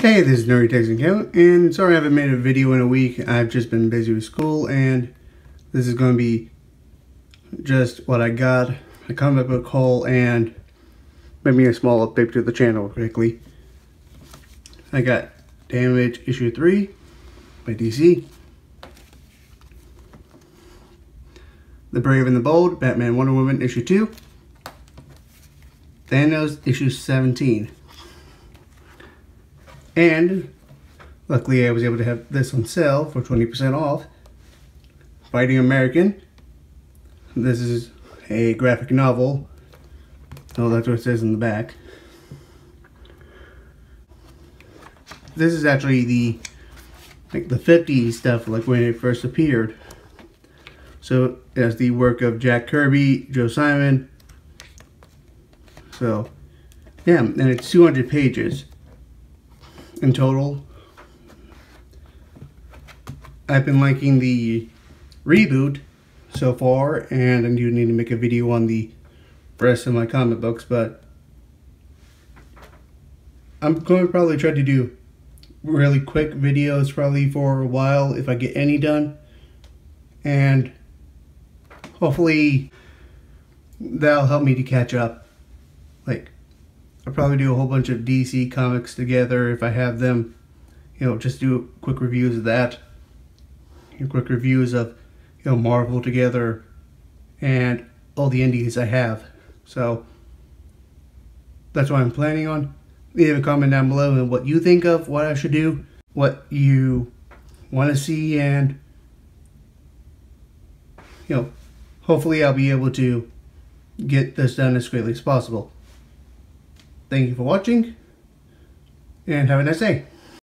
Hey, this is Nerdy Texan Accountant, and sorry I haven't made a video in a week. I've just been busy with school, and this is going to be just what I got, a comic book haul, and maybe a small update to the channel quickly. I got Damage Issue 3 by DC. The Brave and the Bold, Batman Wonder Woman Issue 2. Thanos Issue 17. And luckily I was able to have this on sale for 20% off. Fighting American. This is a graphic novel. Oh, that's what it says in the back. This is actually the like the 50s stuff, like when it first appeared. So it has the work of Jack Kirby, Joe Simon. So yeah, and it's 200 pages in total. I've been liking the reboot so far, and I do need to make a video on the rest of my comic books, but I'm going to probably try to do really quick videos probably for a while if I get any done. And hopefully that'll help me to catch up. Like, I'll probably do a whole bunch of DC comics together if I have them. You know, just do quick reviews of that. Quick reviews of, you know, Marvel together and all the indies I have. So, that's what I'm planning on. Leave a comment down below and what you think of what I should do, what you want to see, and, you know, hopefully I'll be able to get this done as quickly as possible. Thank you for watching, and have a nice day.